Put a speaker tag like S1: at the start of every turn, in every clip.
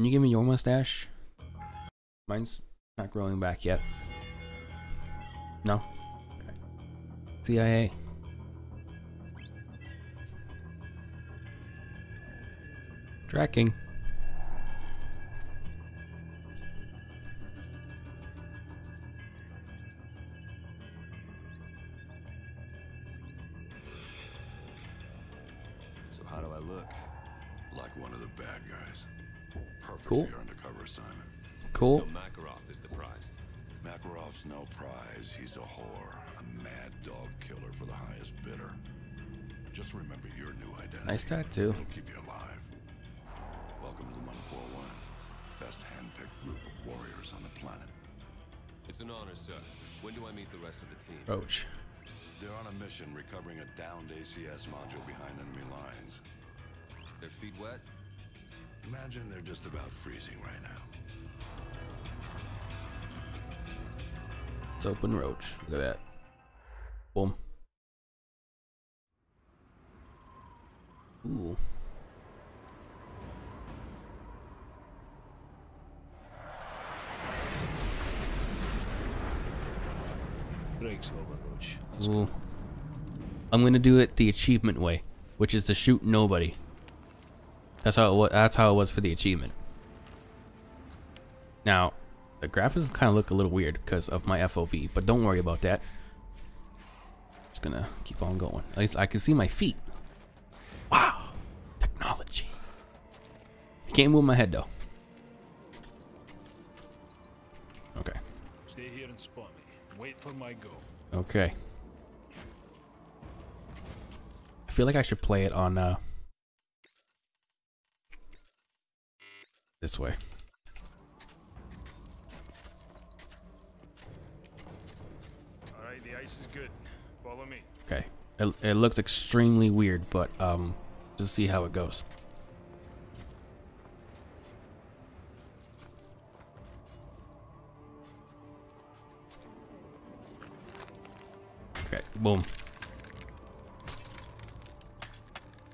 S1: Can you give me your mustache? Mine's not growing back yet. No? CIA. Tracking.
S2: So how do I look?
S3: Like one of the bad guys. Perfect
S1: Cool.
S3: for your undercover assignment.
S1: Cool.
S2: So Makarov is the prize.
S3: Makarov's no prize. He's a whore. A mad dog killer for the highest bidder. Just remember your new identity.
S1: Nice tattoo.
S3: It'll keep you alive. Welcome to the 141. Best handpicked group of warriors on the planet.
S2: It's an honor, sir. When do I meet the rest of the team?
S1: Roach.
S3: They're on a mission recovering a downed ACS module behind enemy lines.
S2: Their feet wet?
S3: Imagine they're just about freezing right now.
S1: It's open roach. Look at that. Boom. Ooh.
S4: Breaks over, Roach. Let's
S1: Ooh. I'm gonna do it the achievement way, which is to shoot nobody. That's how it was. That's how it was for the achievement. Now, the graphics kind of look a little weird because of my FOV, but don't worry about that. Just gonna keep on going. At least I can see my feet. Wow, technology. I can't move my head though. Okay.
S4: Stay here and spawn me. Wait for my go.
S1: Okay. I feel like I should play it on uh this way.
S4: Alright, the ice is good. Follow me.
S1: Okay. It, it looks extremely weird, but um just see how it goes. Okay, boom.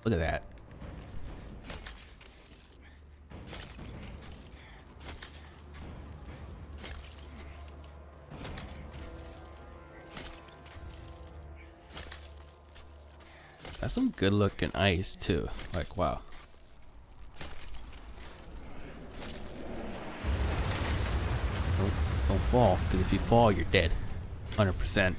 S1: Look at that. That's some good looking ice too. Like wow. Don't, don't fall, because if you fall, you're dead. 100%.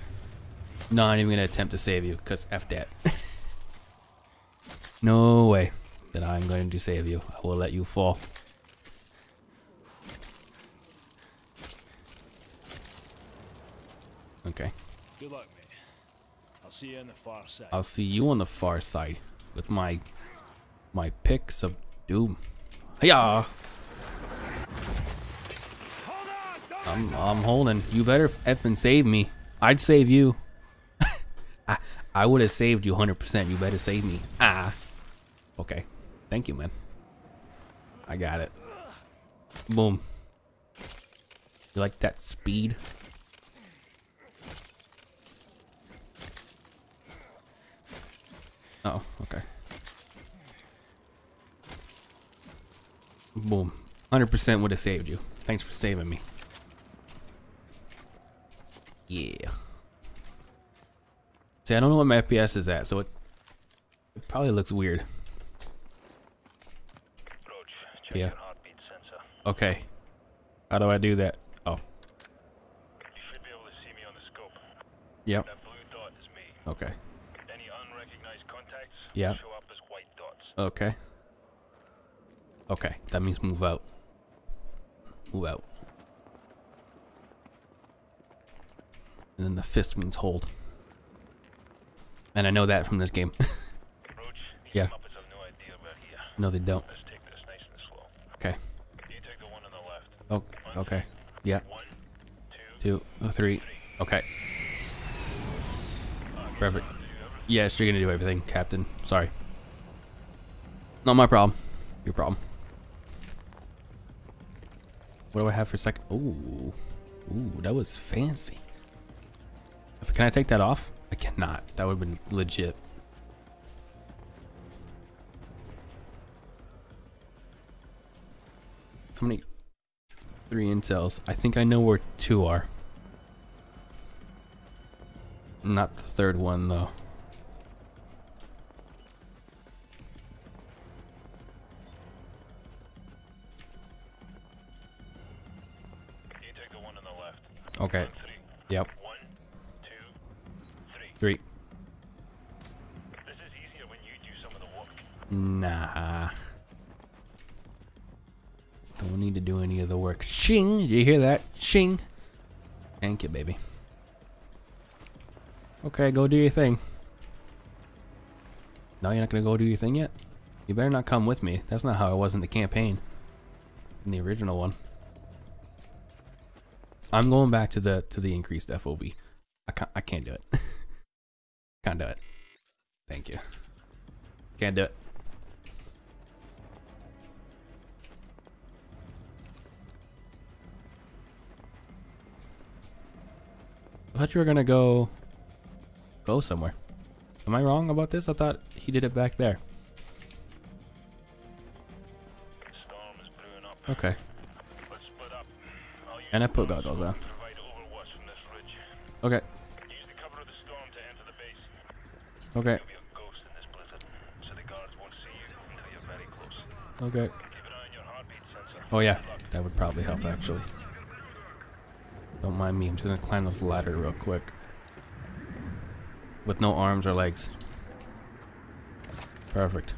S1: Not even gonna attempt to save you, because F that. no way that I'm going to save you. I will let you fall. Okay.
S4: Good luck. I'll see you on the far side.
S1: I'll see you on the far side with my my picks of doom. Yeah. I'm I'm holding. You better effing save me. I'd save you. I I would have saved you 100%. You better save me. Ah. Okay. Thank you, man. I got it. Boom. You like that speed? Oh, okay. Boom. 100% would have saved you. Thanks for saving me. Yeah. See, I don't know what my FPS is at, so it, it probably looks weird. Yeah.
S5: heartbeat sensor.
S1: Okay. How do I do that? Oh,
S5: You should be
S1: Yeah.
S5: show up as white dots.
S1: Okay. Okay, that means move out. Move out. And then the fist means hold. And I know that from this game. Yeah.
S5: No idea we're here.
S1: no, they don't.
S5: Let's take this nice and slow.
S1: Okay.
S5: You take the one on the left.
S1: Oh, okay. Yeah.
S5: One, two,
S1: Two, three. Okay. Perfect. Yes, you're gonna do everything, Captain. Sorry. Not my problem. Your problem. What do I have for second? Ooh. Ooh, that was fancy. Can I take that off? I cannot. That would have been legit. How many? Three intels. I think I know where two are. Not the third one though. Okay. Yep.
S5: One, two, three.
S1: Three.
S5: This is easier when you do some of the work.
S1: Nah. Don't need to do any of the work. Shing! Did you hear that? Shing! Thank you, baby. Okay, go do your thing. No, you're not gonna go do your thing yet? You better not come with me. That's not how it was in the campaign. In the original one. I'm going back to the to the increased FOV. I can't I can't do it. can't do it. Thank you. Can't do it. I thought you were gonna go go somewhere. Am I wrong about this? I thought he did it back there.
S5: Storm is brewing up.
S1: Okay. And I put goggles on. Okay. Okay. Okay. Oh yeah, that would probably help actually. Don't mind me. I'm just gonna climb this ladder real quick. With no arms or legs. Perfect.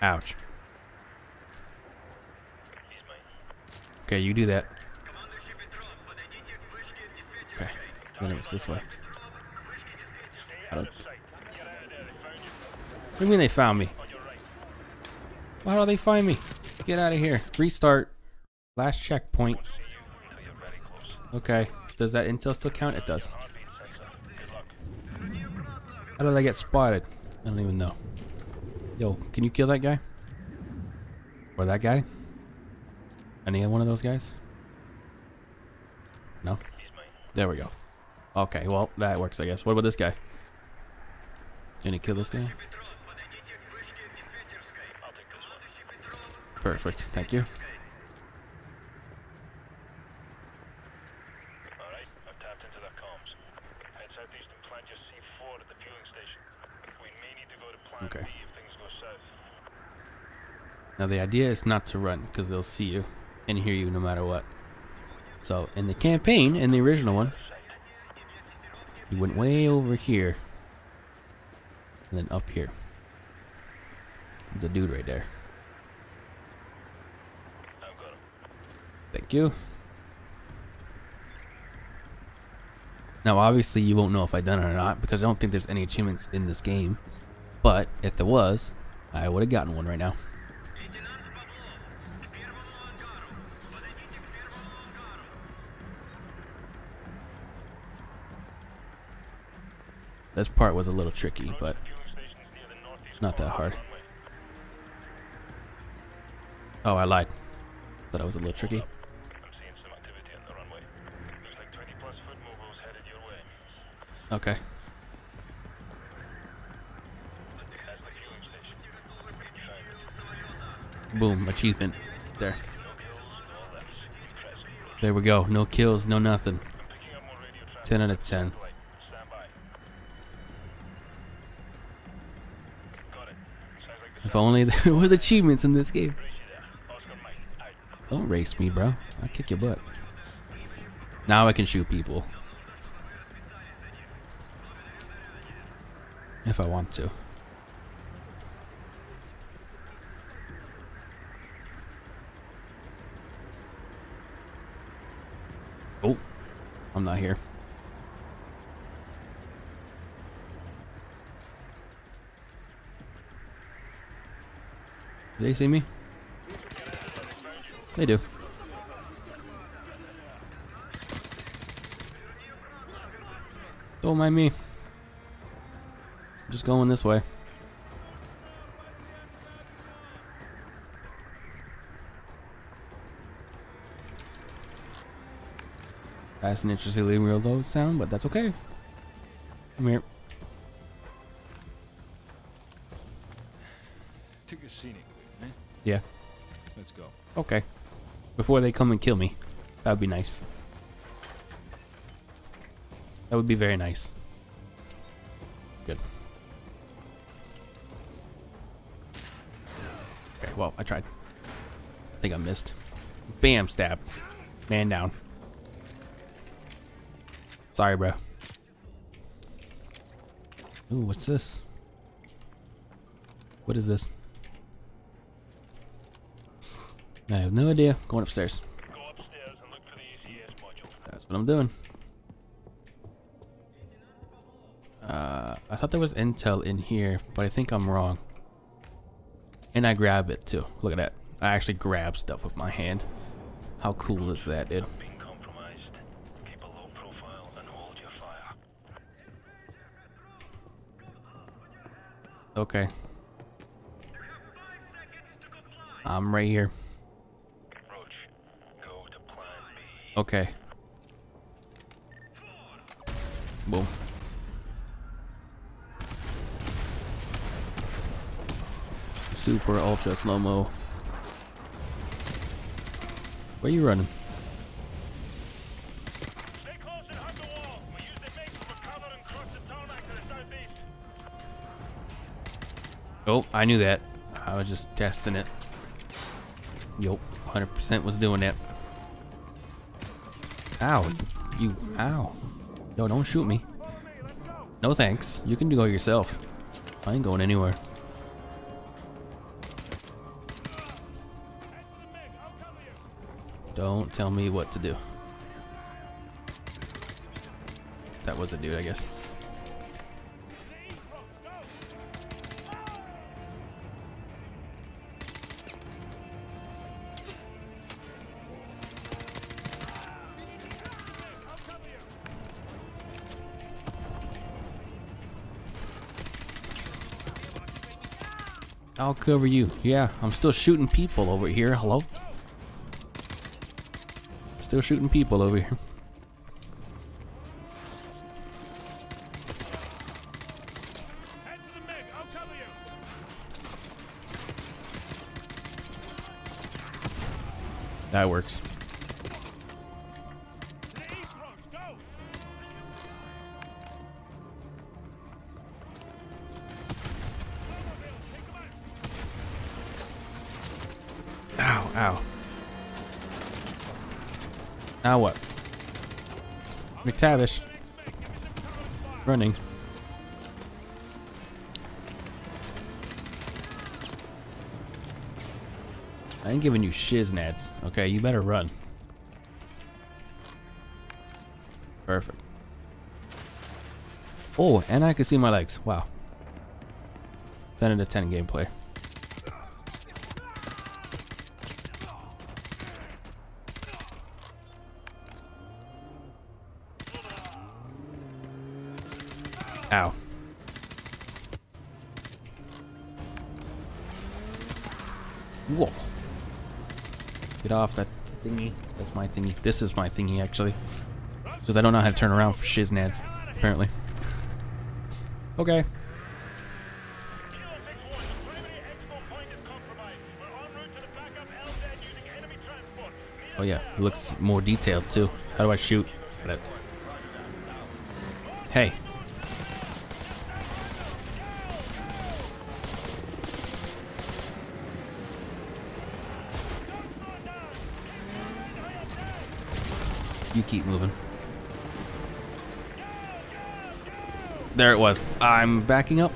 S1: Ouch.
S5: He's mine.
S1: Okay, you do that. Okay. Then it's this way. What do you mean they found me? Well, how do they find me? Get out of here. Restart. Last checkpoint. Okay. Does that intel still count? It does. How did I get spotted? I don't even know. Yo, can you kill that guy? Or that guy? Any one of those guys? No? There we go. Okay, well, that works, I guess. What about this guy? Can you kill this guy? Perfect. Thank you.
S5: Alright, I've tapped into their comms. Head southeast and plant your C4 at the fueling station. We may need to go to plan
S1: Okay. Now, the idea is not to run because they'll see you and hear you no matter what. So, in the campaign, in the original one, you went way over here and then up here. There's a dude right there. Thank you. Now, obviously, you won't know if I done it or not because I don't think there's any achievements in this game. But if there was, I would have gotten one right now. This part was a little tricky, but not that hard. Oh, I lied. Thought it was a little tricky.
S5: I'm seeing some activity on the runway. Looks like 20 plus foot mobiles headed your way.
S1: Okay. Boom. Achievement. There. There we go. No kills, no nothing.
S5: I'm picking up more radio traffic.
S1: 10 out of 10. If only there was achievements in this game. Don't race me, bro. I'll kick your butt. Now I can shoot people. If I want to. Oh, I'm not here. They see me? They do. Don't mind me. I'm just going this way. That's an interestingly real low sound, but that's okay. Come here.
S4: Took a scenic?
S1: Yeah.
S4: Let's go.
S1: Okay. Before they come and kill me. That would be nice. That would be very nice. Good. Okay, well, I tried. I think I missed. Bam, stab. Man down. Sorry, bro. Ooh, what's this? What is this? I have no idea. Going upstairs.
S5: Go upstairs and look for the ACS module.
S1: That's what I'm doing. Uh, I thought there was intel in here, but I think I'm wrong. And I grab it too. Look at that. I actually grab stuff with my hand. How cool is that, dude?
S5: Being compromised. Keep a low profile and hold your fire.
S1: Okay. I'm right here.
S5: Roach, go to plan B.
S1: Okay. Boom. Super ultra slow mo. Where you running?
S5: Stay close and hug the wall. We use the MiGs to recover and cross the tarmac to the southeast.
S1: Oh, I knew that. I was just testing it. Yup, 100% was doing that. Ow, you, ow. Yo, don't shoot me. No thanks. You can go yourself. I ain't going anywhere. Don't tell me what to do. That was a dude, I guess. I'll cover you. Yeah, I'm still shooting people over here. Hello? Still shooting people over here. That works. Ow, ow. Now what? McTavish. Running. I ain't giving you shiznads. Okay, you better run. Perfect. Oh, and I can see my legs. Wow. 10 out of 10 gameplay. That's my thingy. This is my thingy, actually. Because I don't know how to turn around for shiznads, apparently. Okay.
S5: Kilo 6-1, the primary exfil point is compromised. We're en route to the backup LZ using enemy transport. Meet
S1: Oh yeah, it looks more detailed too. How do I shoot? Hey. You keep moving. There it was. I'm backing up.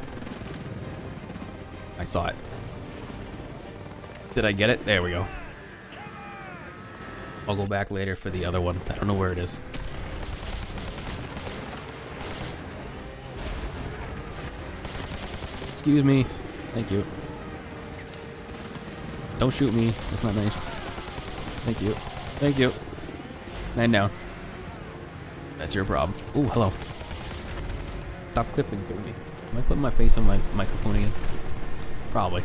S1: I saw it. Did I get it? There we go. I'll go back later for the other one. I don't know where it is. Excuse me. Thank you. Don't shoot me. That's not nice. Thank you. Thank you. Man down. That's your problem. Ooh, hello. Stop clipping through me. Am I putting my face on my microphone again? Probably.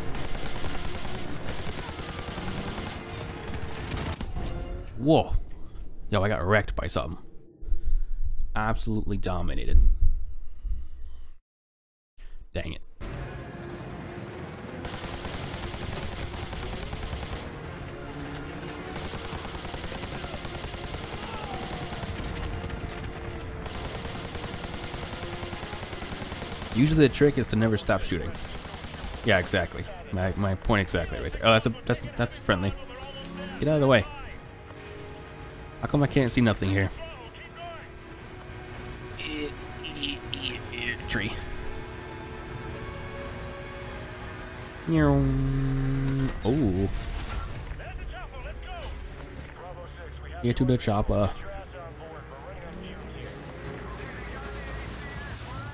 S1: Whoa. Yo, I got wrecked by something. Absolutely dominated. Dang it. Usually the trick is to never stop shooting. Yeah, exactly. My, my point exactly right there. Oh, that's a that's that's friendly. Get out of the way. How come I can't see nothing here? Tree. Oh,
S5: chopper. Let's go. Bravo 6, we have
S1: get to the chopper.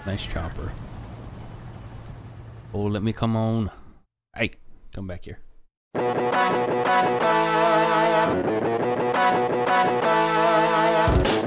S5: your ass
S1: Oh, let me come on. Hey, come back here.